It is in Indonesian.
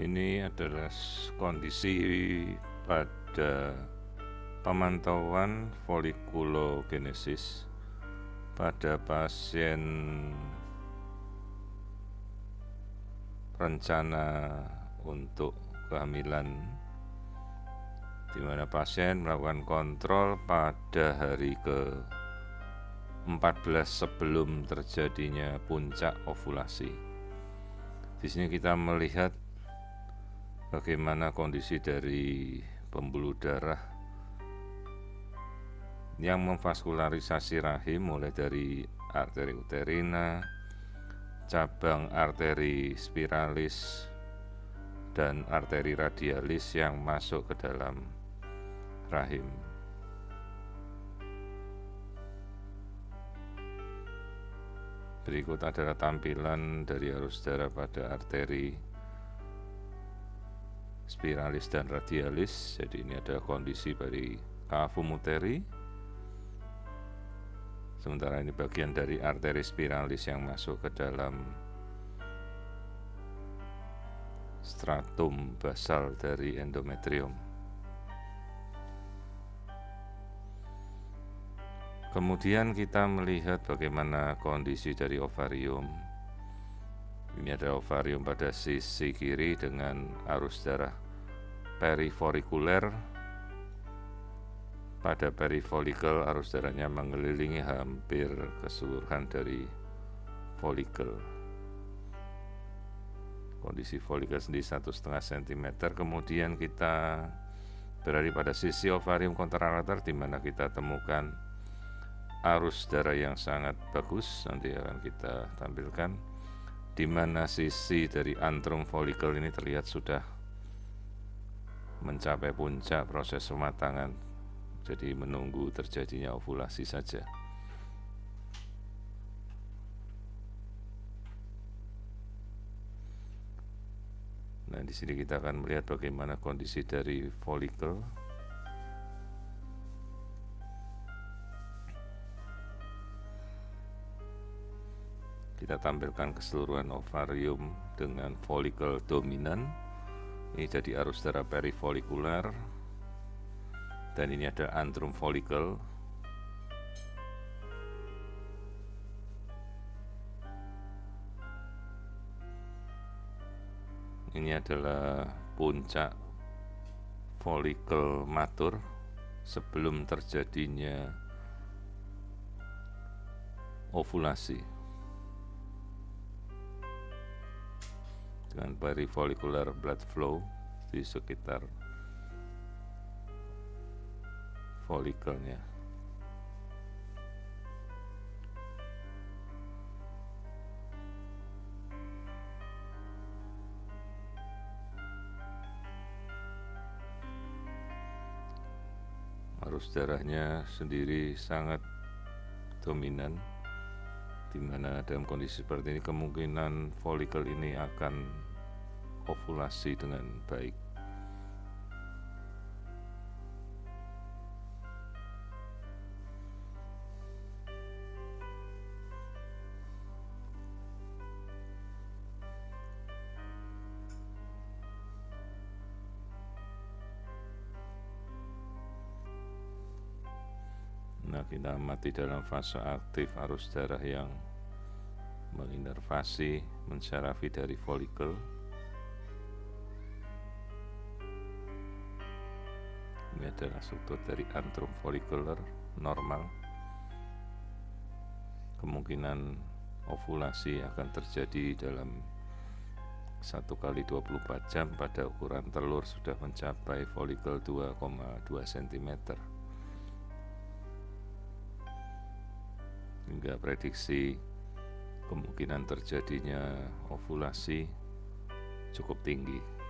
Ini adalah kondisi pada pemantauan folikulogenesis pada pasien rencana untuk kehamilan di mana pasien melakukan kontrol pada hari ke 14 sebelum terjadinya puncak ovulasi. Di sini kita melihat bagaimana kondisi dari pembuluh darah yang memvaskularisasi rahim mulai dari arteri uterina, cabang arteri spiralis, dan arteri radialis yang masuk ke dalam rahim. Berikut adalah tampilan dari arus darah pada arteri spiralis dan radialis. Jadi ini ada kondisi dari cavum uteri. Sementara ini bagian dari arteri spiralis yang masuk ke dalam stratum basal dari endometrium. Kemudian kita melihat bagaimana kondisi dari ovarium. Ini ada ovarium pada sisi kiri dengan arus darah perifolikuler. Pada perifolikel arus darahnya mengelilingi hampir keseluruhan dari folikel. Kondisi folikel sendiri satu setengah cm. Kemudian kita berada pada sisi ovarium kontralater di mana kita temukan arus darah yang sangat bagus nanti akan kita tampilkan di mana sisi dari antrum folikel ini terlihat sudah mencapai puncak proses pematangan. Jadi menunggu terjadinya ovulasi saja. Nah, di sini kita akan melihat bagaimana kondisi dari folikel. Kita tampilkan keseluruhan ovarium dengan folikel dominan ini jadi arus darah perifolikuler dan ini ada antrum folikel ini adalah puncak folikel matur sebelum terjadinya ovulasi dengan perifolikular blood flow di sekitar folikelnya. Arus darahnya sendiri sangat dominan di mana dalam kondisi seperti ini kemungkinan folikel ini akan ovulasi dengan baik. Kita amati dalam fase aktif arus darah yang menginervasi, mensyarafi dari folikel. Ini adalah struktur dari antrum folikuler normal. Kemungkinan ovulasi akan terjadi dalam satu kali 24 jam pada ukuran telur sudah mencapai folikel 2,2 cm. Hingga prediksi kemungkinan terjadinya ovulasi cukup tinggi.